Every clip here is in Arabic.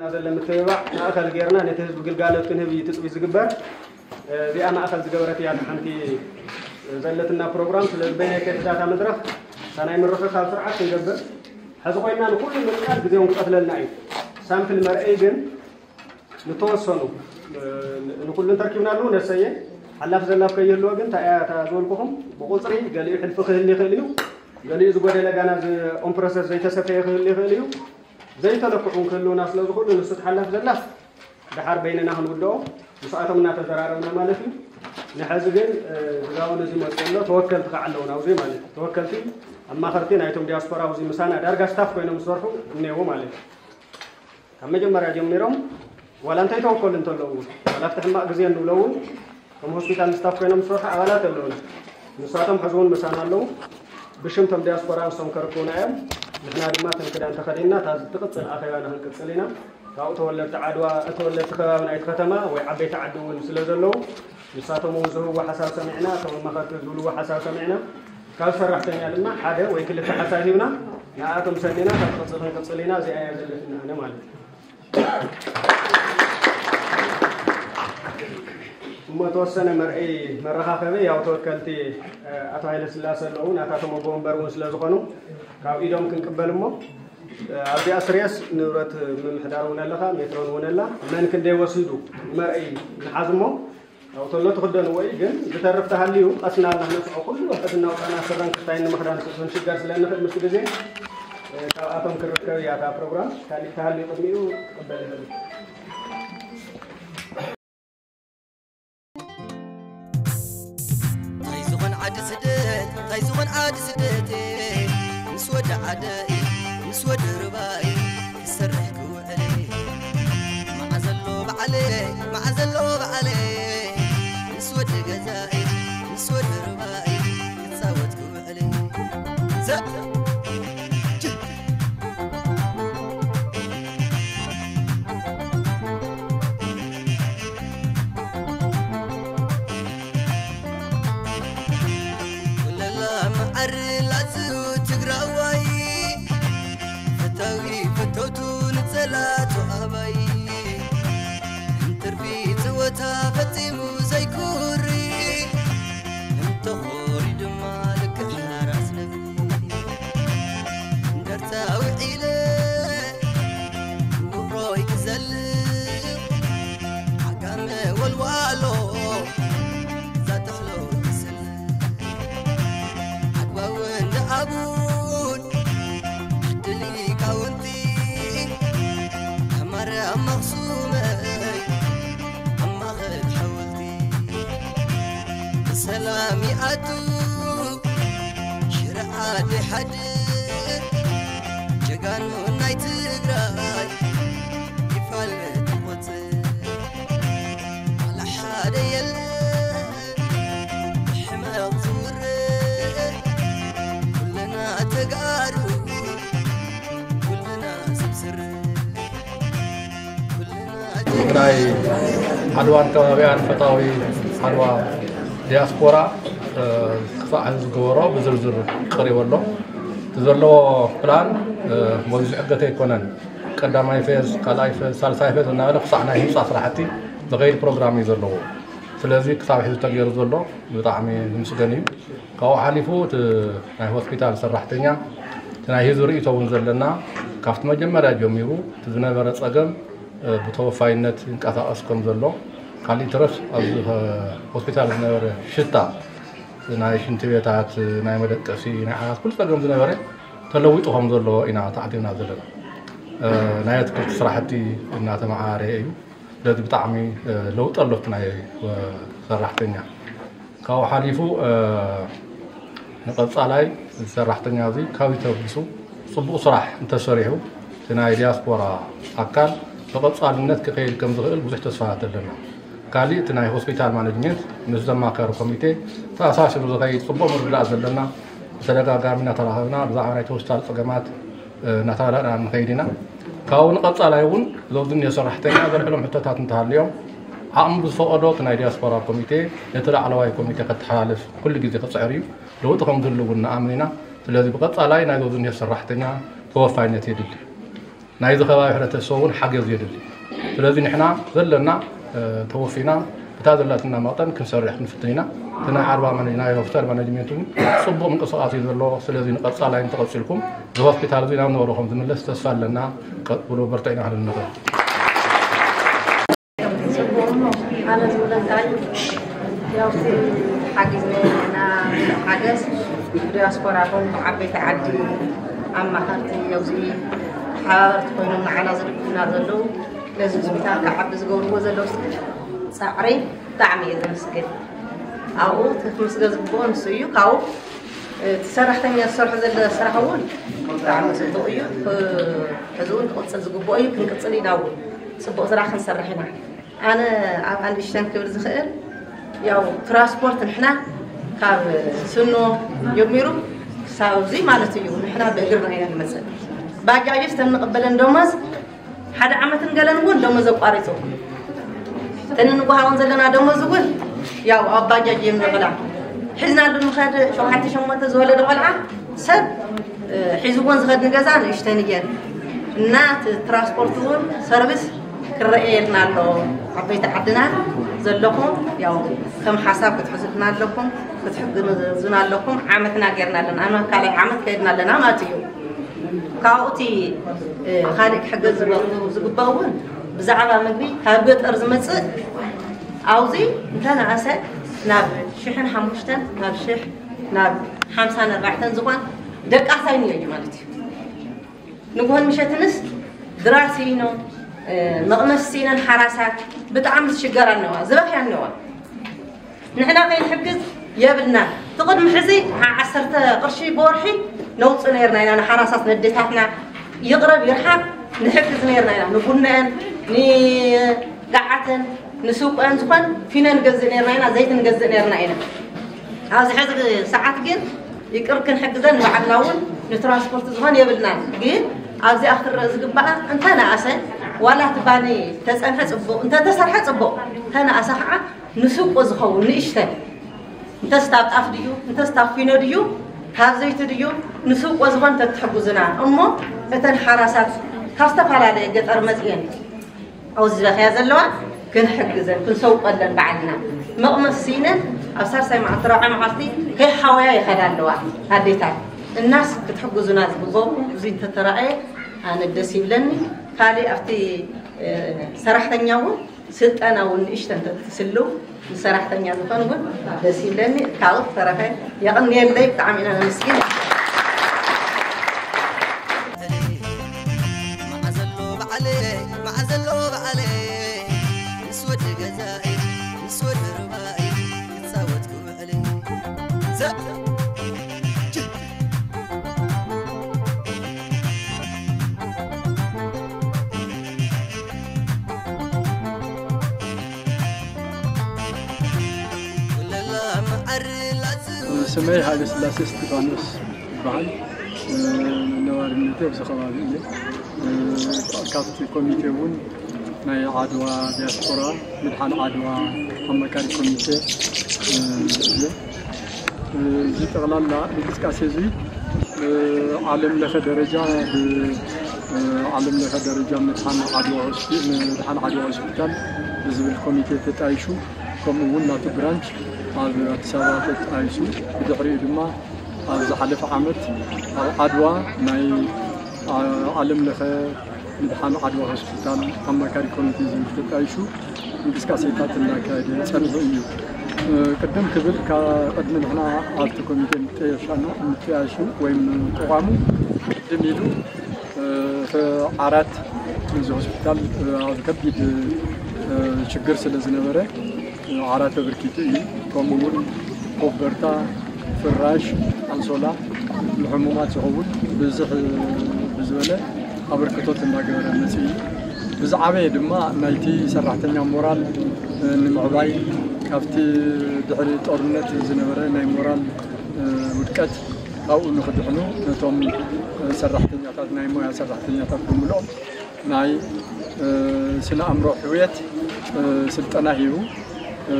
ናበለ ምትብባዕ ማእከል ጌርና ነቲ ህዝቢ ግልጋሎት ክንህብ እዩ ትፅቢት ዝግበር እዚኣ ማእከል ዝገበረት እያ ሓንቲ ዘለትና ፕሮግራም ስለዚ በይናይ ከይሕዳታ መድረኽ ሳናይ ምርክካብ ስርዓት ክንገብር ሕዚ ኮይና ንኩሉ ምጥቃል ግዜውን ክቀትለልና እዩ ሳምፕል መርአይ ግን ንተወሰኑ ንኩሉ እንተርኪብና ኣለዉ ነሰየ ሓላፍ ዘላፍ ከይህልዎ ግን ታእያታ ዝበልኩኹም ብቁፅሪ ገሊኡ ሕልፊ ክህል ይኽእል እዩ ገሊኡ ዝጎደለ ጋና ኦን ፕሮሰስ ዘይተሰፈየ ክህል ይኽእል እዩ ዘይተለክዑን ክህልውና ስለ ዝኽእሉ ንስትሓለፍ ዘላ ድሓር በይንና ክንውድኦ ምስኣቶም እናተዘራረብና ማለት እዩ ንሕዚ ግን ዝጋውን እዚ መፅኡ ኣሎ ተወከልቲ ከዓ ኣለውና ኣብዚ ማለት እዩ ተወከልቲ ኣማኸርቲ ናይቶም ዲያስፖራ ኣብዚ ምሳና ዳርጋ ስታፍ ኮይኖም ዝሰርሑ እኔዎ ማለት እዩ ካብ መጀመርያ ጀሚሮም ዋላ እንተይተወከሉ እንተለዉ ዋላብቲ ሕማቅ ግዜ እንብሎ እውን ከም ሆስፒታል ስታፍ ኮይኖም ዝሰርሑ ኣባላት ኣለውና ንሳቶም ሕዚ እውን ምሳና ኣለዉ ብሽም ቶም ዲያስፖራ ንሶም ከርክቡና እዮም ንሕና ድማ ተንክዳን ተኸዲንና እታ ትቕፅል ኣኼባ ንክንቅፅል ኢና ካብኡ ተወለድቲ ዓድዋ ተወለድቲ ከባቢ ናይቲ ከተማ ወይ ዓበይቲ ዓዲ እውን ስለ ዘለዉ ንሳቶም እውን ዝህብዎ ሓሳብ ሰሚዕና እቶም መኸቲ ዝብልዎ ሓሳብ ሰሚዕና ካብ ሰራሕተኛ ድማ ሓደ ወይ ክልተ ሓሳብ ሂብና ንኣቶም ሰሚና ካብ ቅፅል ክንቅፅል ኢና እዚኣያ ዘለትና ማለት እዩ متوسنا مرئي مرها خبي أو توكلتي أتوهيل سلاس اللون أكاتو مقوم برونس لزقنو كاو إيدوم كن كبالمو أبي أسرياس نورت من حدار ونالخا مترون ونالا من كن دي وسيدو مرئي نحازمو أو تولو تخدن ويجن بترف تهليو قسنا الله نفع كل وقت إنه أنا سرنا كتاين مخدان سرنا شجار سلنا خد مسجد زين أتوم كرتكوي أتا برنامج تهلي تهليو تميو قبل سدت تايزون عاد سدت مس عدائي عدي مس ود رباي كسرح كوعلي مع زلو بعلي مع زلو بعلي مس جزائي مس رباي تساوت كوعلي زق كوابيان فطاوي حلوى دياسبورا قطع زقورو بزرزر قري ولو تزرلو بلان موزع قتي كونان قدام اي فيز قال اي فيز سال ساي فيز ونعمل قصعنا هي قصع صراحتي بغير بروغرام يزرلو سلازي قطع حيث تقير زرلو بطعمي نمسقني قاو حالفو تنعي هوسبيتال سرحتنيا تنعي هزوري يتوون زرلنا كافت مجمع راجيو ميبو تزنبرت اقم بتوفاينت انقطع اسكم زرلو خالی درس از هسپتال نور شتا نایش انتیبیت هات نایمده کسی نه از کل تاگم دنیاره تلویی تو هم دل و اینا تعدیل نازلنا نایت کرد صراحتی اینا تما عاری داد بطعمی لو تلویت نای و صراحتی نه کاو حلفو نقص علی صراحتی نهی کاوی تربیسو صب صراح انت صریحو تنای دیاسپورا اکن نقص علی نت که خیلی کم بزحت صفات دلنا ካልእ እቲ ናይ ሆስፒታል ማኔጅመንት ምስ ዘማከሩ ኮሚቴ ተኣሳሲሩ ዝኸይድ ፅቡቅ ምርግዳእ ዘለና ብተደጋጋሚ እናተራኸብና ብዛዕባ ናይቲ ሆስፒታል ፀገማት እናተረዳእና ንኸይድ ኢና ካብኡ ንቐፃላይ እውን እዞም ዝኒሄ ሰራሕተኛ ዘልዕሎም ሕቶታት እንተሃልዮም ዓቕሚ ብዝፈቐዶ እቲ ናይ ዲያስፖራ ኮሚቴ ነቲ ላዕለዋይ ኮሚቴ ከተሓላልፍ ኩሉ ግዜ ክፅዕር እዩ ለውጢ ከም ዝህሉ እውን ንኣምን ኢና ስለዚ ብቐፃላይ ናይ ዞም ዝኒሄ ሰራሕተኛ ተወፋይነት የድሊ ናይዚ ከባቢ ሕብረተሰብ እውን ሓገዝ የድሊ ስለዚ ንሕና ዘለና توفينا بتاذر لا تنا مطن كنسرح من فتينا تنا عربة من هنا يفتر من جميعهم صبوا من قصاصي ذل الله سلذين قد صلى إن تقص لكم ذوق في تارذينا من ورهم ذم الله استسفل لنا ولو برتينا على النظر أنا زولا دايو يوزي حاجزنا أنا حاجز ديسبورا هون عبيت عدي أما حارتي يوزي حارت كونو معنا زلكونا زلو ነዚ ሆስፒታል ካብ ዓቢ ዝገብርዎ ዘለዉ ሰብ ፃዕሪ ብጣዕሚ እየ ዘመስግን ኣብኡ ክምስገን ዝግብኦ ንሱ እዩ ካብኡ እቲ ሰራሕተኛ ዝሰርሑ ዘለ ስራሕ እውን ብጣዕሚ ፅቡቅ እዩ ሕዚ እውን ክቅፅል ዝግብኦ እዩ ክንቅፅል ኢና እውን ፅቡቅ ስራሕ ክንሰርሕ ኢና ኣነ ኣብ ኣንሽተን ክብል ዝኽእል ያው ትራንስፖርት ንሕና ካብ ስኖ ጀሚሩ ክሳብ ማለት እዩ ንሕና ብእግርና ኢና ንመፅእ ባጃጅ ዝተንቕበለን ዶማዝ ሓደ ዓመትን ገለን እውን ደመዝ ኣቋሪፁ እተን ንጓሃቦም ዘለና ደመዝ እውን ያው ኣብ ባጃጅ እዮም ዝቕላ ሒዝናሉ ንኸድ ሸውዓተ ሸሞንተ ዝወለደ ቆልዓ ሰብ ሒዝዎን ዝኸድ ንገዛ ንእሽተን እየን እና ትራንስፖርት እውን ሰርቪስ ክረአየልና ኣሎ ዓበይቲ ዓድና ዘለኹም ያው ከም ሓሳብ ክትሕዙትና ኣለኩም ክትሕግዙና ኣለኩም ዓመትና ጌርና ኣለና ካልኣይ ዓመት ከይድና ኣለና ማለት እዩ كاوتي خارج حق زبون بزعما مقبي هابيت ارز مس عاوزي انت انا عسى ناب شحن حمشتن ناب شح ناب حمسان ربعتن زبون دك عساني يا جمالتي نقول مشتنس دراسينو نغمس سينا حراسات بتعمل شجرة النوا زبح النوا نحنا غير حجز يا بالناس تقدم حزي عسرت قرشي بورحي نوت صنيرنا إلى نحراسات ندتاتنا يقرب يرحب نحفز نيرنا إلى نبنان نقعتن نسوق زخن فينا نجز نيرنا إلى زيت نجز نيرنا إلى هذا حزق ساعات جن يقرب كنحجزن وعلاون نترانسبورت زمان يبلنا جن ኣብዚ ኣኽሪ ዝግባእ እንተነኣሰ ዋላ ትባኒ ተፀንሐ ፅቡቕ እንተተሰርሐ ፅቡቕ እንተነኣሰ ከዓ نسوق وزخو نيشتني انت استاب اف ديو انت استاب فينو ديو هاف زيت ديو نسوق وزبان تتحبوزنا امو اتن حراسات خاصة فعلا دي قطر مزيين او زبخ يا زلوان كن حقزن كن سوق اللن بعدنا مقمص سينا ابصار سايما اتراعي معاصلي هي حوايا يخلال لوان هادي تاك الناس تتحبوزنا زبقو زين تتراعي انا دسيب لني خالي افتي سرحتن يوم أنا اون اشتن تسلو صراحه يعني فانو بس يلني تعرف طرفه يا غنيه اللي بتعمل انا مسكينه سمي هذا سلاسل ستيفانوس بعد آه، نوار منته آه، في خوابي كابت كوميتي ون ناي عدوى ديسبورا مدحان عدوى هم كان كوميتي زي آه، تغلال لا نجسكا سيزي عالم لها درجة عالم لها درجة مدحان عدوى عدوى هوسبيتال بزبل كوميتي تتعيشو كمو ونا تبرانج على سوالف عايشو بدوري دما على زحلف عمت على عدوى ناي علم لخ نبحان عدوى هسبتال أما كاري كوميتي زي مفتت عايشو ندسكا سيطات اللا كاري سنو ايو قدم كبل كا قدم هنا عالت كوميتي متعيشانو متعيشو ويم قوامو دميلو عرات من زي هسبتال عالكبيد شكر سلزنا بره عرات بركيتي كومون كوبرتا فراش انسولا الحمومات تعود بزح بزولة أبركتوت ما قبل نسي بزعبي دما نايتي سرحتني مورال نمعضاي كافتي دحري تورنت زنبرة ناي مورال ودكت أو نخدحنو نتوم سرحتني أطاد ناي مويا سرحتني أطاد ناي سنة أمرو حويت سلطانة هيو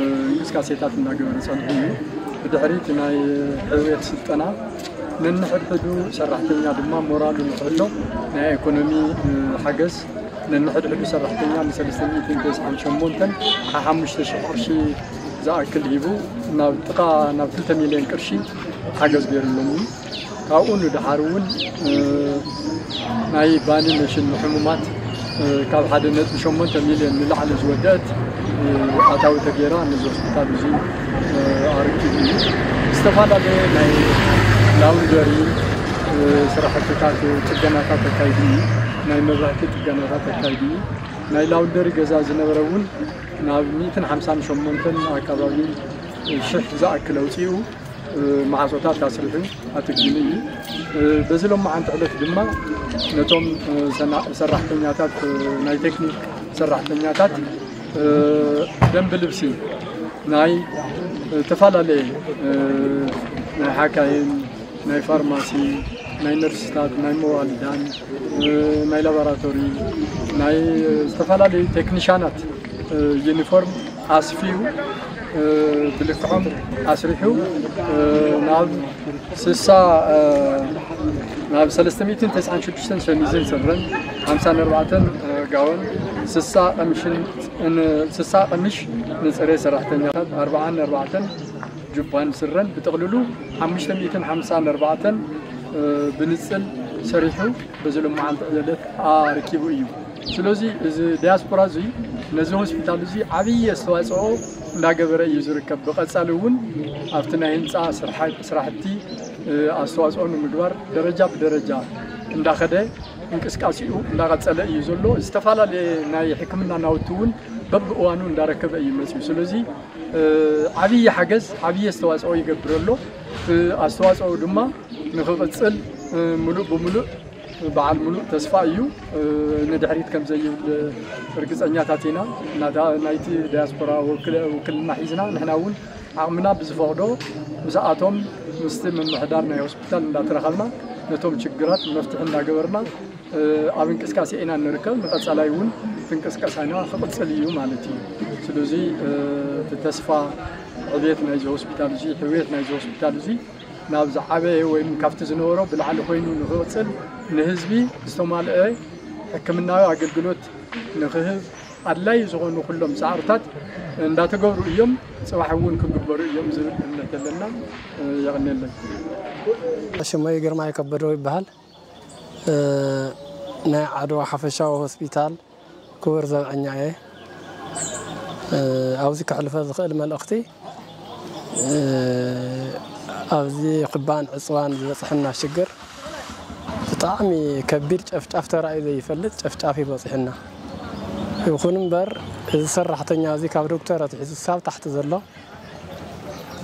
እንቅስቃሴታት እናገበሩ ፀንሑ እዩ ብድሕሪት ናይ ዕብየት ስልጠና ነንሕድሕዱ ሰራሕተኛ ድማ ሞራሉ ንክሕሎ ናይ ኢኮኖሚ ሓገዝ ነንሕድሕዱ ሰራሕተኛ ን398 ሓሙሽተ ሽሕ ቅርሺ ዝኣክል ሂቡ ናብ ጥቓ ናብ 2 ሚልዮን ቅርሺ ሓገዝ ገይሩሎም እዩ ካብኡ ንድሓር እውን ናይ ባኒ መሽን ሕሙማት كاب حدا نت شمون تميلي من لعل زودات عطاو تكيرا من زوج كتاب زي اركيدي استفاد على ناي لاوندري صراحة كتاب تجمع كتاب كايدي ناي مزاحك تجمع كتاب كايدي ناي لاوندري جزاز نبرون ناب ميتن حمسان شمون تن اكابابي شح زاك كلوتيو مع صوتات كاسرهم اتجيني بزلهم مع انت علاك دمه ነቶም ሰራሕተኛታት ናይ ቴክኒክ ሰራሕተኛታት ደንቢ ልብሲ ናይ ዝተፈላለየ ናይ ሓካይም ናይ ፋርማሲ ናይ ነርስታት ናይ መዋልዳን ናይ ላቦራቶሪ ናይ ዝተፈላለዩ ቴክኒሻናት ዩኒፎርም ኣስፍዩ ብልክዖም ኣስሪሑ ናብ 396 ሸሚዝን ስረን 54 ጋውን 60 ቀምሽ ንፅሬት ሰራሕተኛታት 44 ጁባን ስረን ብጥቕልሉ 554 ብንፅል ሰሪሑ በዚ ልምዓን ተዕዘለት ኣርኪቡ እዩ ስለዚ እዚ ዲያስፖራ እዚ ነዚ ሆስፒታል እዚ ዓብዪ ኣስተዋፅኦ እንዳገበረ እዩ ዝርከብ ብቐፃሊ እውን ኣብቲ ናይ ህንፃ ስራሕቲ ኣስተዋፅኦ ንምግባር ደረጃ ብደረጃ እንዳኸደ እንቅስቃሴኡ እንዳቐፀለ እዩ ዘሎ ዝተፈላለየ ናይ ሕክምና ናውቲ እውን በብእዋኑ እንዳረከበ እዩ መፅኡ ስለዚ ዓብዪ ሓገዝ ዓብዪ ኣስተዋፅኦ ይገብር ኣሎ ኣስተዋፅኦ ድማ ንክቕፅል ሙሉእ ብሙሉእ بعد منو تصفايو ندعريت كم زي الركز أنياتاتينا ندا نايتي دياسبورا وكل وكل ما حيزنا نحن أول عمنا بزفاردو مزاتهم مستم من في المستشفى ندا ترخلنا نتوم شجرات نفتح لنا جبرنا أبين كسكاسي إنا نركل مقدس على يون فين كسكاسي إنا خبط سليو مالتي سلوزي تتصفى عبيتنا يجي هوسبتالوزي حويتنا يجي هوسبتالوزي ناب زعبه وين كافت زنوره بالعلى خوينو نغوصل نهزبي استمال ايه اكمنا عقل قلوت نخهب الله يزغونو كلهم سعرتات ان داتا قبرو ايوم سواح اوون كنقبرو ايوم زرق نتلنا يغني لك اشما يقر معي كبرو يبهال نا عدو حفشاو هوسبيتال كور زبعني ايه اوزي كحلفة زخ المال اختي أبزي خبان عصوان بصحنا شجر طعمي كبير شف شف ترى إذا يفلت شف شف يبصحنا يخون بر إذا صار راح تني أبزي كابروك ترى تحس ساب تحت زلا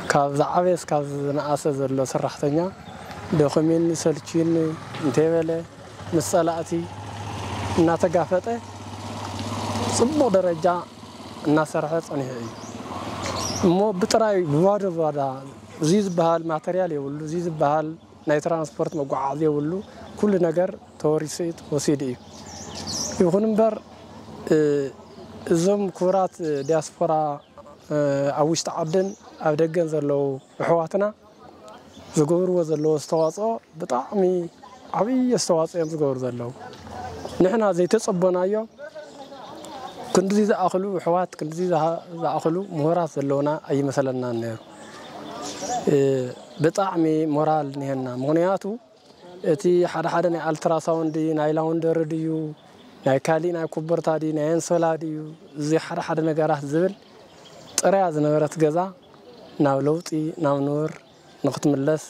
كاب زعبيس كاب نعاس زلا صار راح تني دخمين سلتشين دهبلة مسالاتي ناتقافتة صبو درجة ناس رحت أنا هي مو بتراي بوارد بوارد እዚ ዝበሃል ማተርያል የብሉ እዚ ዝበሃል ናይ ትራንስፖርት መጓዓዓዚ የብሉ ኩሉ ነገር ተወሪሱ ወሲድ እዩ ይኹን እምበር እዞም ክቡራት ዲያስፖራ ኣብ ውሽጢ ዓድን ኣብ ደገን ዘለዉ ኣሕዋትና ዝገብርዎ ዘለዎ ዝተዋፅኦ ብጣዕሚ ዓብዪ ኣስተዋፅኦ እዮም ዝገብሩ ዘለዉ ንሕና ዘይተፀቦናዮ ክንዲዚ ዝኣኽሉ ኣሕዋት ክንዲዚ ዝኣኽሉ ምሁራት ዘለውና ኣይመሰለና ነይሩ بطعمي مورال نهنا مونياتو اتي حدا حدا ني الترا ساوند دي ناي لاوندر ديو ناي كالي ناي كوبرتا دي ناي انسولا ديو زي حدا حدا نغارات زبل طريا از نبرت غزا ناو لوطي ناو نور نخت ملس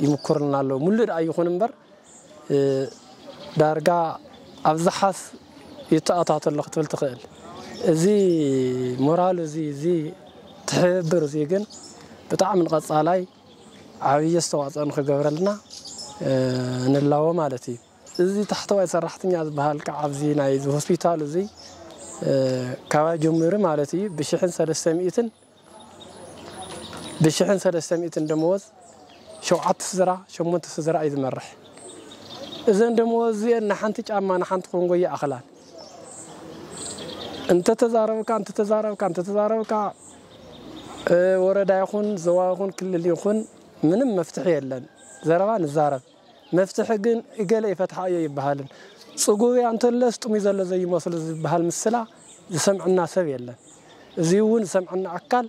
يمكرنا لو مولد اي خون امبر دارغا ابزحس يتاطات لخت فلتخيل زي مورال زي زي تحبر زي جن بطعم القصالاي عوية استوات أنا خذ لنا أن اللو مالتي زي تحت وايد صرحتني على بهال كعب زي نايد هوسبيتال زي كوا جمهور مالتي بشحن سر السميتن بشحن سر السميتن دموز شو عط سزرع شو منت سزرع إذا مرح إذا دموز زي أن حنتج أما نحنت قنقوية أخلاق أنت تزارو كان أنت تزارو كان أنت تزارو كان ወረዳ ይኹን ዞባ ይኹን ክልል ይኹን ምንም መፍትሒ የለን ዘረባ ንዛረብ መፍትሒ ግን እገለ ይፈትሓ እየ ይበሃልን ፅጉብያ እንተለ ስጡሙይ ዘሎ ዘይመስሉ ዝበሃል ምስላ ዝሰምዐና ሰብ የለን እዚ እውን ዝሰምዐና ኣካል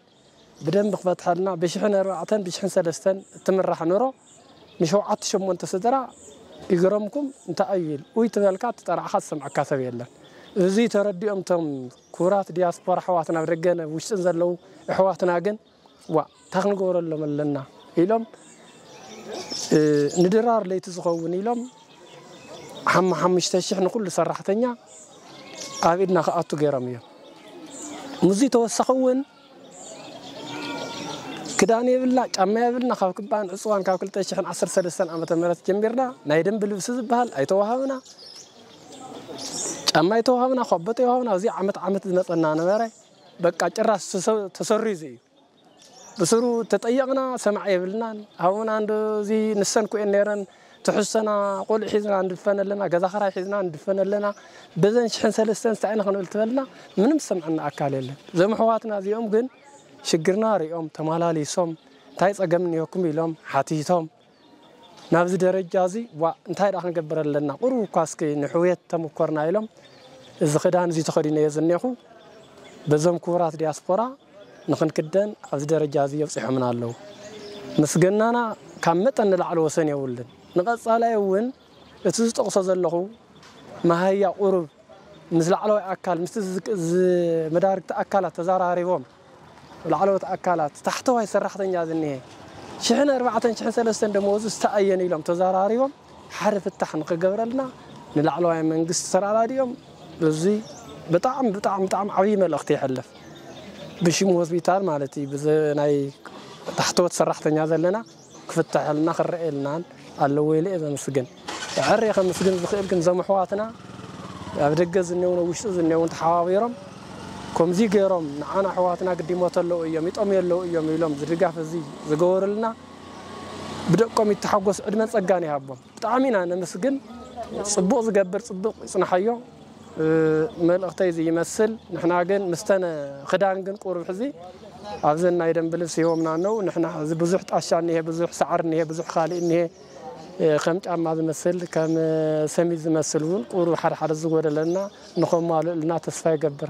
ብደንብ ክፈትሐልና ብሽሕን ኣርባዕተን ብሽሕን ሰለስተን እትምራሕ ንሮ ንሸውዓተ ሸሞንተ ስድራ ይግረምኩም እንታይ እዩ ኢል ውይ ትበልካ ትጠራዕኻ ዝሰምዐካ ሰብ የለን زي ترديهم تم كرات دياسبورا حواتنا برجعنا وش نزلوا حواتنا جن وتخن قرر لهم لنا إلهم ندرار ليت صقون إلهم هم هم مشتشح نقول صراحة نيا عبيدنا خاطو جرامية مزي توسقون كداني بلا أما بلنا خاف كبان أسوان كاكل تشحن عصر سلسان أما تمرت جنبيرنا نايدن بلوسز بحال أيتوها هنا أما يتوهمنا خبطة يوهمنا وزي عمت عمت نتنا نمرة بقى ترى تسري زي بسرو تطيقنا سمع يبلنا هون عند زي نسن كوين نيران تحسنا قول حزنا عند فن لنا كذا خرا حزنا عند فن لنا بزن شحن سلستن سعينا خنو التفلنا من مسمعنا أكاليل زي محواتنا زي يوم قن شقرنا ريوم تمالالي سوم تايس أقمني يوكمي لهم حاتيتهم نابز درجازی و انتهای راهن قبر لرنا قرو کاس که نحویت تم کار نایلم از خدان زی تخری نیاز نیخو بزم کورات دیاسپورا نخن کدن از درجازی افسح من علو مسجنا نا کمیت ان لعلو سنی ولد نقص علی اون اتوز تقصز لخو مهیا قرو نزل علو اکال مست ز مدارک اکالات زاراریم لعلو اکالات تحت وای سرخ دنیا دنیه شحنا أربعة شحنا ثلاثة دموز استأيني لهم تزاراري حرف التحن قجر لنا نلعلو عين من قصة على بزي بطعم بطعم طعم عظيم الأختي حلف بشي موز بيتار مالتي بزي تحتو تسرحت نياز لنا كفتح لنا خر لنا اللويل إذا مسجن عري خمس جن بخير كن زمحواتنا أبدك زنيون وش زنيون تحاويرهم كم زي قرم أنا حواتنا قديمات اللو يوم يتأمي اللو يوم يلوم زرقة فزي زقور لنا بدكم يتحقوس أدمنس أجاني هابهم بتعمينا أنا مسجن صبوز جبر صدق صنحيو اه، مل أختي زي يمثل نحن عن مستنى خدان عن قرب حزي عزنا نايرن بلس يوم نانو نحن زي بزح عشان نيه بزح سعر نيه بزح خالي نيه اه، خمت عم هذا مثل كان اه، سميز مثلون قرب حر حر زقور لنا نخمال لنا تصفى جبر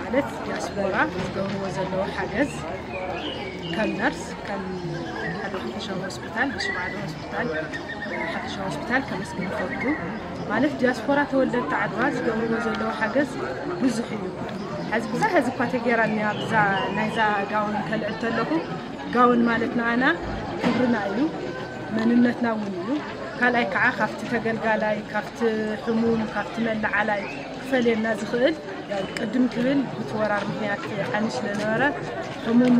ማለት ዲያስፖራ ዝገብርዎ ዘለዎ ሓገዝ ከም ነርስ ከም ሓፈሻዊ ሆስፒታል ብሽባዕዶ ሆስፒታል ሓፈሻዊ ሆስፒታል ከመስግን ይፈቱ ማለት ዲያስፖራ ተወለድቲ ዓድዋ ዝገብርዎ ዘለዎ ሓገዝ ብዙሕ እዩ ሕዚ ብዛ ሕዚ እኳ ተገይራ እኒኣ ብዛ ናይዛ ጋውን ከልዕል ተለኹ ጋውን ማለት ንዓና ክብርና እዩ መንነትና እውን እዩ ካልኣይ ከዓ ካብቲ ተገልጋላይ ካብቲ ሕሙም ካብቲ መላዓላይ ክፈልየና ዝኽእል ቅድም ክብል እቲ ወራር ምክንያት ዓኒ ስለነበረ ሕሙሙ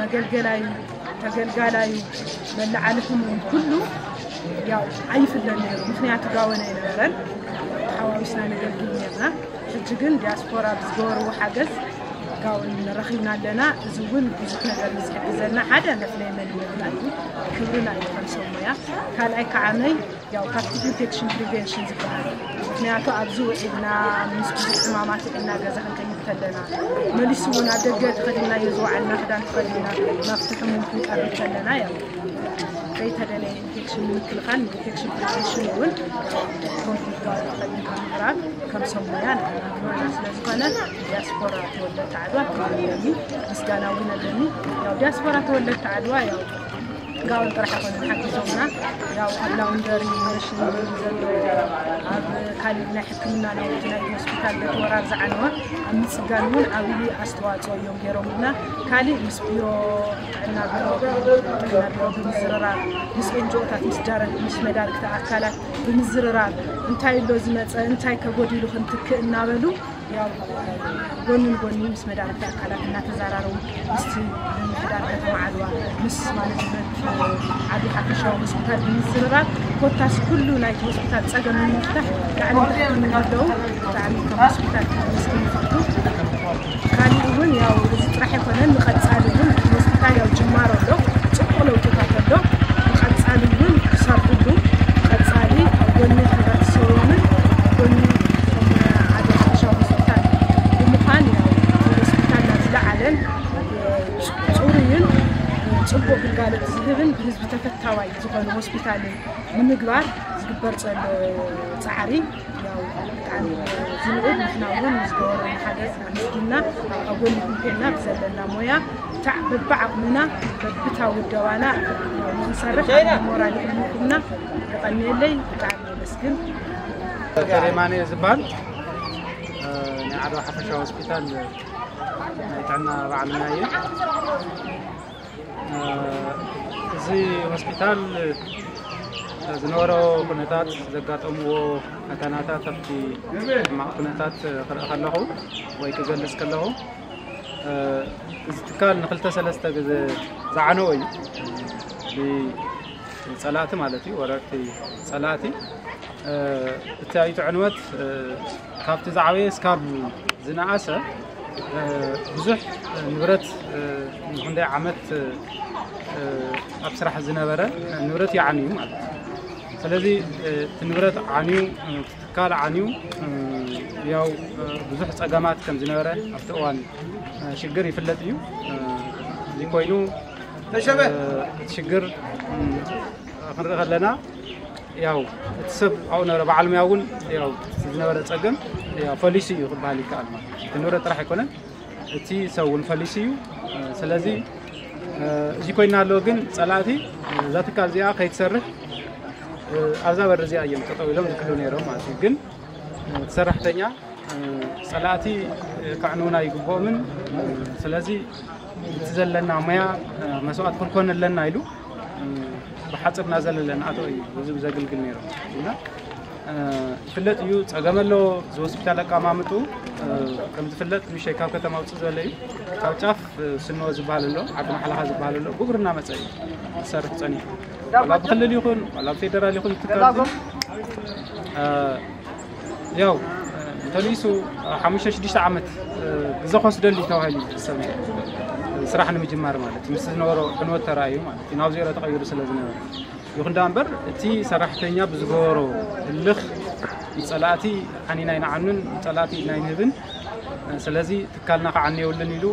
መገልገላዩ ተገልጋላዩ መላዓሊ ሕሙም ኩሉ ያው ኣይፍለን ነይሩ ምክንያቱ ጋወነ ይነበረን ተሓዋዊስና ነገልግል ነርና ሕጂ ግን ዲያስፖራ ብዝገበርዎ ሓገዝ ካብኡ ንረኺብና ኣለና እዚ እውን ብዙሕ ነገር እዩ ዝሕግዘና ሓደ መፍለይ መንነትና እዩ ክብርና እዩ ተፈልሶ ሞያ ካልኣይ ከዓነይ ያው ካብቲ ኢንፌክሽን ፕሪቨንሽን ዝበሃል ምክንያቱ ኣብዚ ውዒድና ምስ ብዙሕ ሕማማት ውዒድና ገዛ ክንከይድ ከለና መሊሱ እውን ኣብ ደገ ተኸዲናዮ ዝዋዕልና ክዳን ተኸዲና ናብቲ ሕሙም ክንቀርብ ከለና ያው ዘይተደለየ كيكشف في القلب كيكشف في الشمول كنقرا كنصوميان كنولى سلاسقنا دياسبورا تولات عدوى كنولى يعني. مسكانه ولادني يا دياسبورا تولات عدوى يا ጋውን ጥራሕ ኮይኑ ሓጊዞምና ያው ኣብ ላውንደሪ መሽን ዘሎ ኣብ ካልእ ናይ ሕክምና ናውቲ ናይ ሆስፒታል ለትወራር ዝዓነወ ኣብ ምፅጋን እውን ዓብዪ ኣስተዋፅኦ እዮም ገይሮምና ካልእ ምስ ቢሮ ጥዕና ቢሮ ጥዕና ቢሮ ብምዝርራብ ምስ ኤንጅኦታት ምስ ዳረግ ምስ መዳርግቲ ኣካላት ብምዝርራብ እንታይ ኣሎ ዝመፀ እንታይ ከጎዲሉ ክንትክእ እናበሉ ያው ጎንን ጎኒ ምስ መዳርቲ ኣካላት እናተዘራረቡ ምስቲ ምምሕዳር ከተማ ዓድዋ ምስ ማለት ዓዲ ሓፈሻዊ ሆስፒታል ብምዝርራብ ኮታስ ኩሉ ናይቲ ሆስፒታል ፀገም ንምፍታሕ ብጣዕሚ ተሕክምና ኣለዉ ብጣዕሚ ከም ሆስፒታል ምስ ክንፍቱ ካሊእ እውን ያው እዚ ጥራሕ ይኮነን ንቐፃሊ እውን ሆስፒታል ያው ጅማሮ ኣሎ ኣታዋይ ዝኾነ ሆስፒታል ንምግባር ዝግበር ዘሎ ፃዕሪ ያው ብጣዕሚ ዝንዑብ ንሕና እውን ዝገበረ ሓገዝ ኣመስግና ኣብ ጎኒ ክንፔና ብዘለና ሞያ በብዓቕምና በብታ ውደባና ንክንሰርሕ ሞራል ይህልኩምና ተጠሚየለይ ብጣዕሚ መስግን ተሬማነ ዝበሃል ናይ ዓድዋ ሓፈሻ ሆስፒታል ናይ ጥዕና ባዕልና እዩ ኣብዚ ሆስፒታል ዝነበሮ ኩነታት ዘጋጠምዎ ፈተናታት ኣብቲ ሕማቕ ኩነታት ክርኢ ከለኹ ወይ ክገልፅ ከለኹ እዚ ትካል ንክልተ ሰለስተ ግዜ ዝዓነወ እዩ ብፀላእቲ ማለት እዩ ወረርቲ ፀላእቲ እቲ ኣይቱ ዕንወት ካብቲ ዝዓበየ ስካብ ዝነኣሰ آه، بزح آه، نورت آه، عند عمت أبصر حزنا برا نورت يعانيو فلذي تنورت عانيو تتكال عانيو ياو بزح أجامات كم زنا برا أبتوان شجر يفلت يو زي كوينو شجر خنر لنا ياو تسب أو نرى بعلم ياون ياو زنا برا تأجم فاليسيو غلبها لي كالما تنور طرح يكون تي سول فاليسيو سلازي جي كوين نالو غن صلاتي ذات كازيا كيتسر ازا برزي ايام تطوي لهم كلو نيرو ما تي غن سرحتنيا صلاتي كعنونا يغومن سلازي تزل لنا ميا مسوات كركون لنا يلو بحصر نازل لنا اتو يزب زغل كنيرو ይፍለጥ እዩ ፀገመሎ ዝሆስፒታል ኣቃማምጡ ከምዝፍለጥ ምሸይ ካብ ከተማ ውፅእ ዝበለ እዩ ካብ ጫፍ ስኖ ዝበሃል ኣሎ ዓዲ ማሕላኻ ዝበሃል ኣሎ ብግርና መፀ እዩ ዝሰርሕ ፀኒሑ ዋላ ብክልል ይኹን ዋላ ብፌደራል ይኹን ትካል ያው እንተልይሱ ሓሙሽተ ሽዱሽተ ዓመት ግዜ ተባሂሉ ሰብ ስራሕ ንምጅማር ማለት ምስ ዝነበሮ ሕንወት ማለት እዩ ናብ ዜሮ ተቐይሩ ስለ ዝነበረ يخن دامبر تي سرحتنيا بزغورو اللخ يصلاتي عني ناي نعنن يصلاتي ناي نبن سلازي تكالنا عني ولن يلو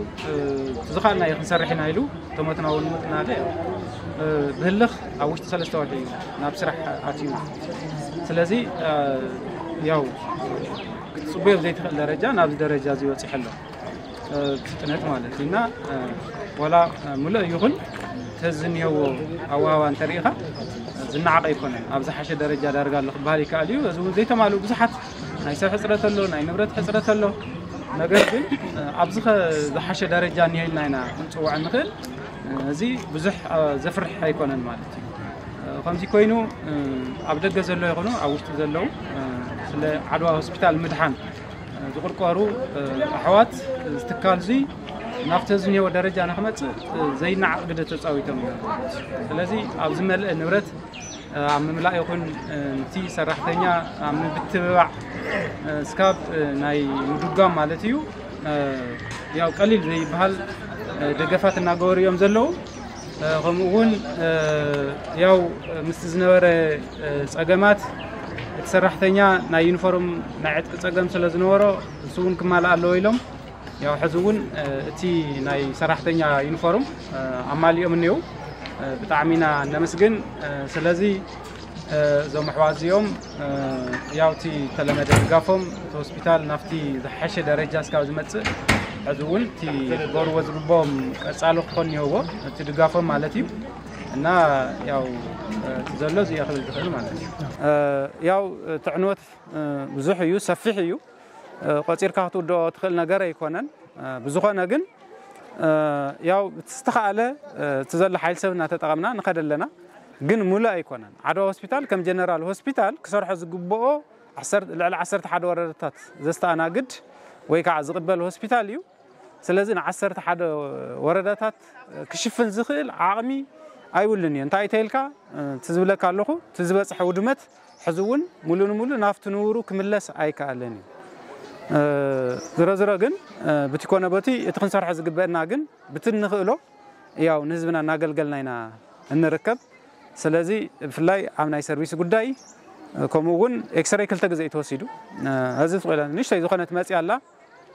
تزخالنا يخن سرحنا يلو تمتنا ونمتنا غير بهلخ عوشت سلسة وعدين نابسرح عاتيو سلازي ياو صبير زيت درجة نابس درجة زيوتي حلو تتنهت مالتي ولا ملا يخن تزنيو أواوا أن تريها زن عقي كنا أبز حش درجة درجة لخبالي كأليو أزو زي تمالو بزحت نايسة حسرة الله ناي نبرت حسرة الله نقدر أبز خ حش درجة نهاية لنا أنت وعن غير زي بزح زفر حي كنا مالتي خمسي كوينو أبدا جزلو يغنو أوش تزلو سل عدوى هسبتال مدحان زغل كوارو أحوات استكالزي نفتزني ودرجة أنا حمد زين عقدة تساوي تمام فلذي أبزمل نورت عم ملا يكون تي سرح تانية عم بتبع سكاب ناي مدوقة مالتيو يا قليل زي بحال دقفات الناقور يوم زلو هم أول ياو مستزنور سأجمات تسرح تانية ناي يونيفورم نعت كتسأجم سلازنورو سوون كمال ألويلهم ያው ሕዚ እውን እቲ ናይ ሰራሕተኛ ዩኒፎርም ኣማሊኦም እኒዉ ብጣዕሚ ኢና ነመስግን ስለዚ እዞም ኣሕዋት እዚኦም ያው እቲ ተለመደ ድጋፎም እቲ ሆስፒታል ናፍቲ ዝሓሸ ደረጃ ስካብ ዝመፅእ ሕዚ እውን እቲ ገርዎ ዝግብኦም ቀፃሊ ክኾን ይህዎ እቲ ድጋፎም ማለት እዩ እና ያው ዘሎ እዚኦ ክብል ዝኽእል ማለት እዩ ያው ትዕንወት ብዙሕ እዩ ሰፊሕ እዩ ቆፂርካ ክትውድኦ ትኽእል ነገር ኣይኮነን ብዝኾነ ግን ያው ዝተኸኣለ እቲ ዘሎ ሓይል ሰብ እናተጠቐምና ንኸደ ኣለና ግን ሙሉእ ኣይኮነን ዓድዋ ሆስፒታል ከም ጀነራል ሆስፒታል ክሰርሖ ዝግብኦ ልዕሊ 11 ወረዳታት ዘስተኣናግድ ወይ ከዓ ዝቕበል ሆስፒታል እዩ ስለዚ ን11 ወረዳታት ክሽፍን ዝኽእል ዓቕሚ ኣይብሉን እዩ እንታይ ተይልካ እቲ ዝብለካ ኣለኹ እቲ ዝበፅሐ ውድመት ሕዚ እውን ሙሉእ ንሙሉእ ናብቲ ንውሩ ክምለስ ኣይከኣለን እዩ ዝረዝረ ግን ብቲ ኮነ በቲ እቲ ክንሰርሖ ዝግበአና ግን ብቲ ንኽእሎ ያው ንህዝብና እናገልገልና ኢና እንርከብ ስለዚ ብፍላይ ኣብ ናይ ሰርቪስ ጉዳይ ከምኡ እውን ኤክስሬይ ክልተ ግዜ ተወሲዱ እዚ ትኽእለ ንሽተይ ዝኾነት መፂ ኣላ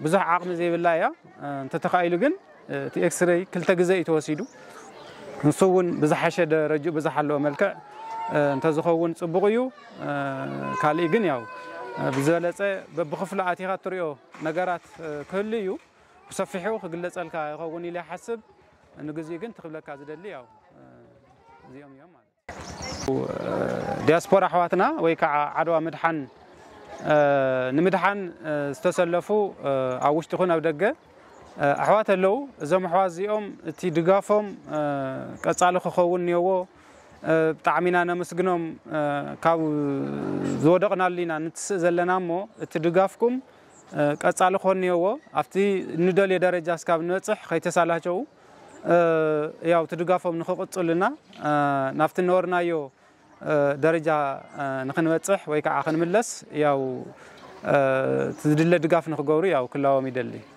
ብዙሕ ዓቕሚ ዘይብላ እያ እንተተኻኢሉ ግን እቲ ኤክስሬይ ክልተ ግዜ እዩ ተወሲዱ ንሱ እውን ብዝሓሸ ደረጅኡ ብዝሓለዎ መልክዕ እንተዝኸውን ፅቡቕ እዩ ካልእ ግን ያው ብዝበለፀ በብክፍሉ ኣቲኻ እትሪኦ ነገራት ክህሉ እዩ ብሰፊሑ ክግለፀልካ ይኸውን ኢለ ይሓስብ ንግዜ ግን ትክብለካ ዝደሊ ያው እዚኦም እዮም ማለት ዲያስፖራ ኣሕዋትና ወይ ከዓ ዓድዋ ምድሓን ንምድሓን ዝተሰለፉ ኣብ ውሽጢ ይኹን ኣብ ደገ ኣሕዋት ኣለዉ እዞም ኣሕዋት እዚኦም እቲ ድጋፎም ቀጻሊ ክኸውን እኒሄዎ ብጣዕሚ ኢና ነመስግኖም ካብ ዝወደቕናሉ ኢና ንትስእ ዘለና እሞ እቲ ድጋፍኩም ቀጻሊ ኮኒየዎ ኣብቲ ንደልየ ደረጃ ስካብ ንበፅሕ ከይተሳላቸው ያው እቲ ድጋፎም ንክቕፅሉና ናብቲ ነበርናዮ ደረጃ ንክንበፅሕ ወይ ከዓ ክንምለስ ያው ትድለ ድጋፍ ንክገብሩ ያው ክላዎም ይደሊ